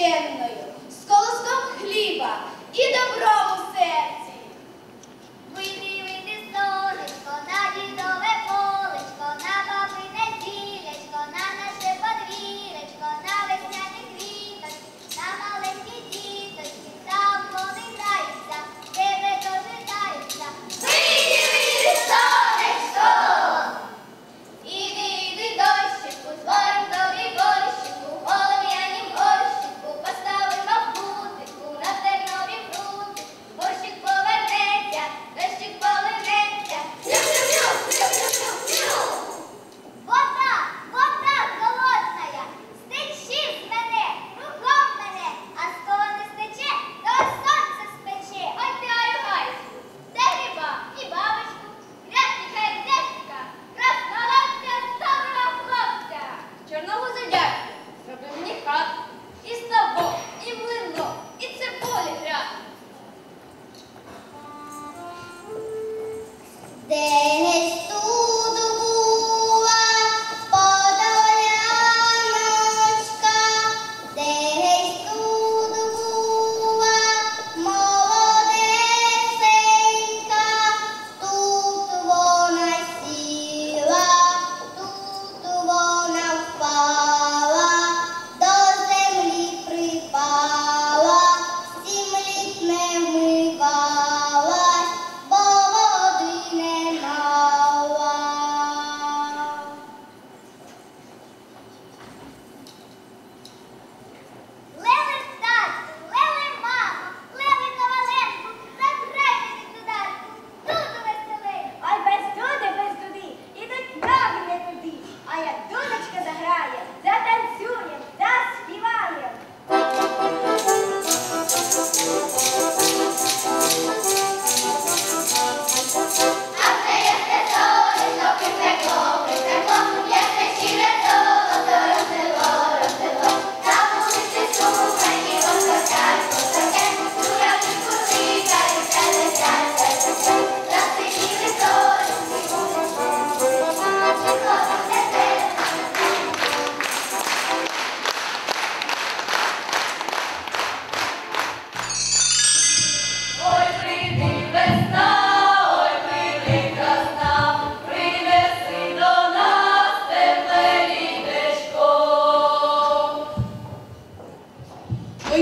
блаженною, з колоском хліба і доброго у. there.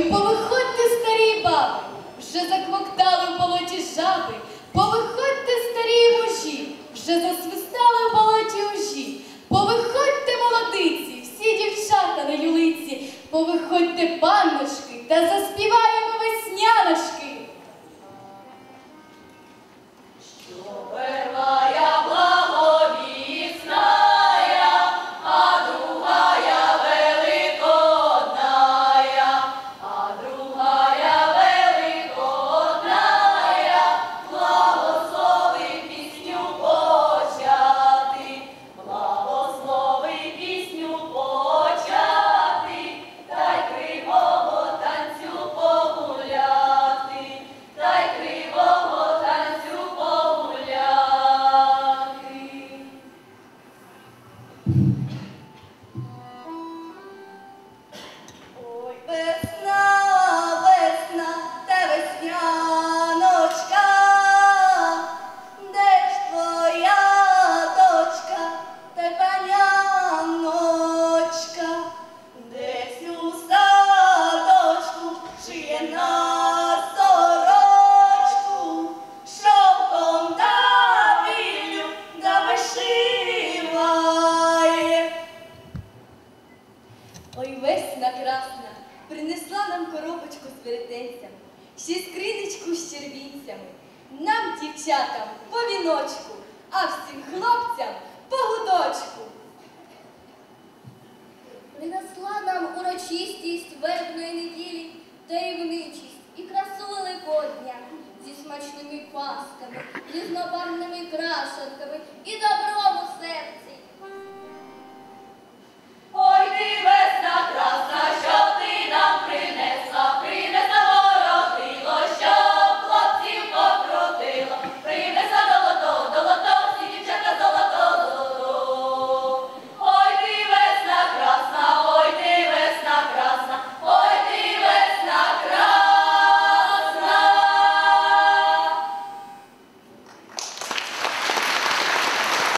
Старі баби, вже заквоктали в болоті жаби, повиходьте старі мужі, вже засвистали в болоті ужі, повиходьте молодиці, всі дівчата на юлиці, повиходьте панночки та заспіваємо Красна принесла нам коробочку з веретенцями, ще скриничку з червінцями, нам, дівчатам, по віночку, а всім хлопцям по гудочку. Принесла нам урочистість вербної неділі таємничість і красу Великодня зі смачними пасками, різнобарвними крашенками і добро.